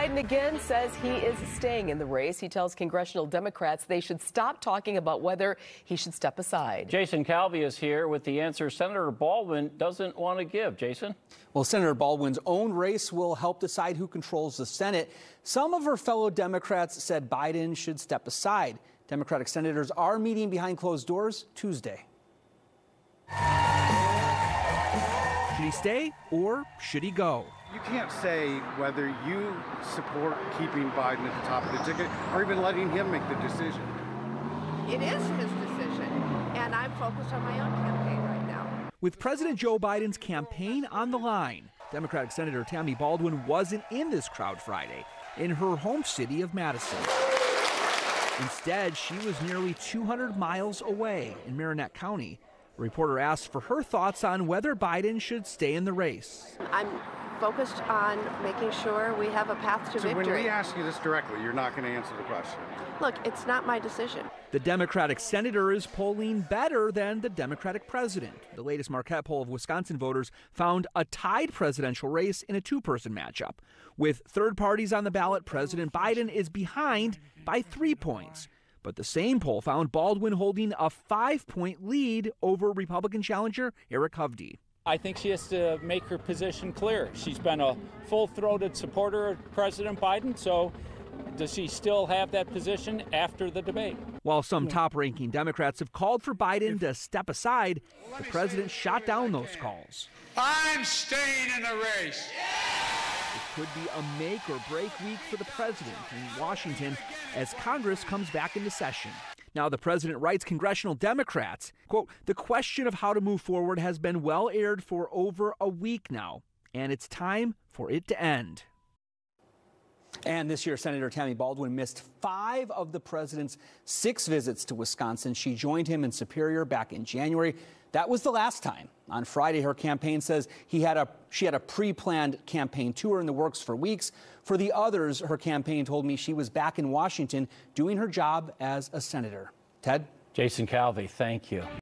Biden again says he is staying in the race. He tells congressional Democrats they should stop talking about whether he should step aside. Jason Calvi is here with the answer Senator Baldwin doesn't want to give. Jason? Well, Senator Baldwin's own race will help decide who controls the Senate. Some of her fellow Democrats said Biden should step aside. Democratic senators are meeting behind closed doors Tuesday. Should he stay or should he go? You can't say whether you support keeping Biden at the top of the ticket or even letting him make the decision. It is his decision, and I'm focused on my own campaign right now. With President Joe Biden's campaign on the line, Democratic Senator Tammy Baldwin wasn't in this crowd Friday in her home city of Madison. Instead, she was nearly 200 miles away in Marinette County a reporter asked for her thoughts on whether Biden should stay in the race. I'm focused on making sure we have a path to so victory. when we ask you this directly, you're not going to answer the question. Look, it's not my decision. The Democratic senator is polling better than the Democratic president. The latest Marquette poll of Wisconsin voters found a tied presidential race in a two person matchup. With third parties on the ballot, President Biden is behind by three points. But the same poll found Baldwin holding a five point lead over Republican challenger Eric Hovde. I think she has to make her position clear. She's been a full throated supporter of President Biden, so does she still have that position after the debate? While some top ranking Democrats have called for Biden to step aside, the president shot down those calls. I'm staying in the race. It could be a make or break week for the president in Washington as Congress comes back into session. Now, the president writes congressional Democrats, quote, the question of how to move forward has been well aired for over a week now, and it's time for it to end. And this year, Senator Tammy Baldwin missed five of the president's six visits to Wisconsin. She joined him in Superior back in January. That was the last time. On Friday, her campaign says he had a, she had a pre planned campaign tour in the works for weeks. For the others, her campaign told me she was back in Washington doing her job as a senator. Ted? Jason Calvi, thank you.